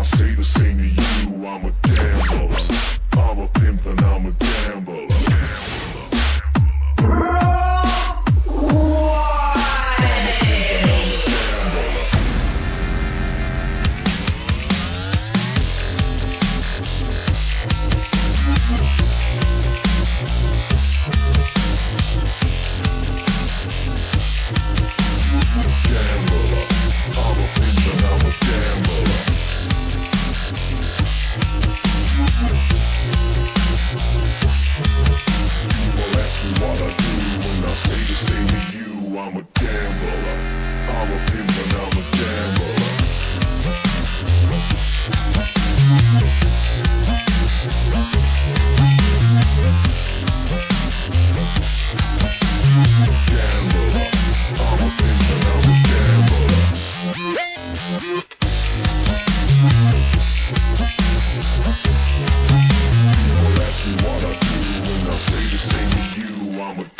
I say the same to you. say the same to you, I'm a gambler. I'm a pimp and I'm a gambler. Gambler, I'm a pimp and I'm a gambler. People ask me what I do and I say the same to you, I'm a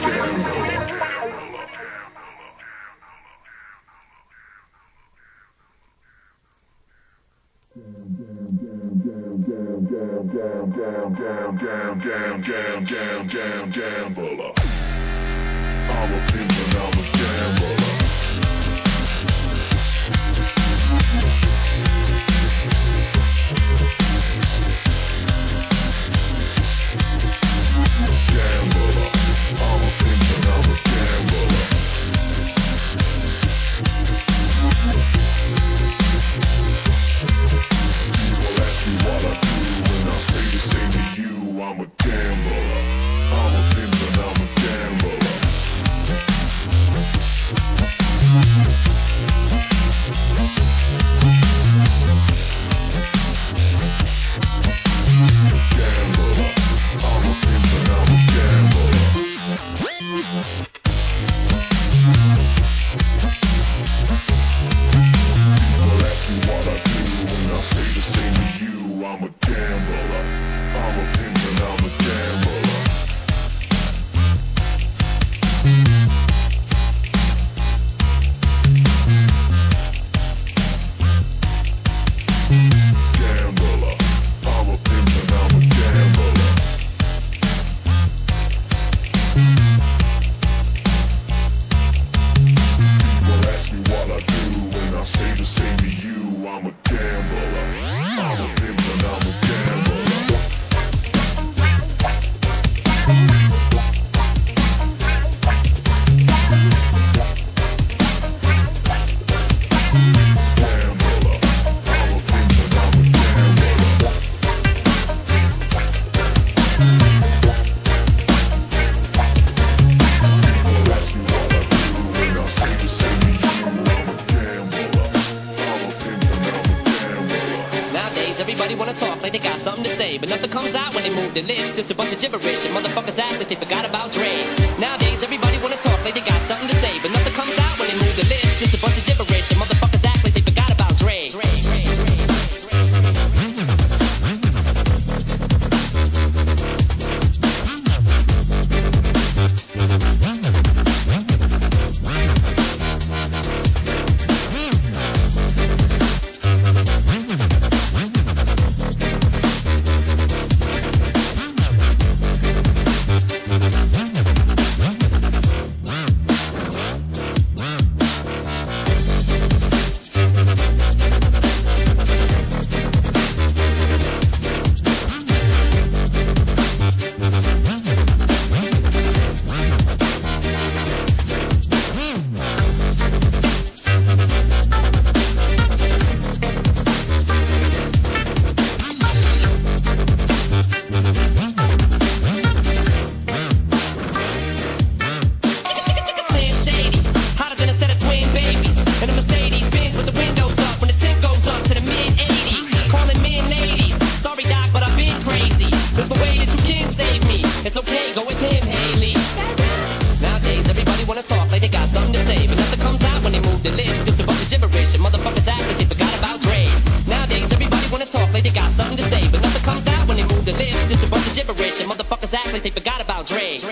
down, down, down, down, down, down, down, down, gambler. I'm a pinman, I'm a gambler. album. Everybody wanna talk like they got something to say, but nothing comes out when they move their lips. Just a bunch of gibberish, and motherfuckers act like they forgot about Dre. Nowadays, everybody wanna talk like they got something to say, but nothing comes out when they move their lips. Just a bunch of gibberish, and motherfuckers. everything, forgot about Dre.